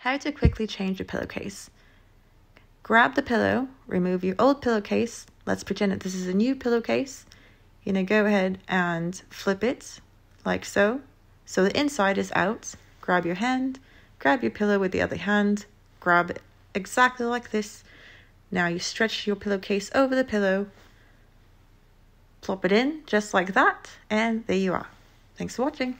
How to quickly change your pillowcase. Grab the pillow, remove your old pillowcase. Let's pretend that this is a new pillowcase. You're going to go ahead and flip it like so. So the inside is out. Grab your hand, grab your pillow with the other hand, grab it exactly like this. Now you stretch your pillowcase over the pillow, plop it in just like that, and there you are. Thanks for watching.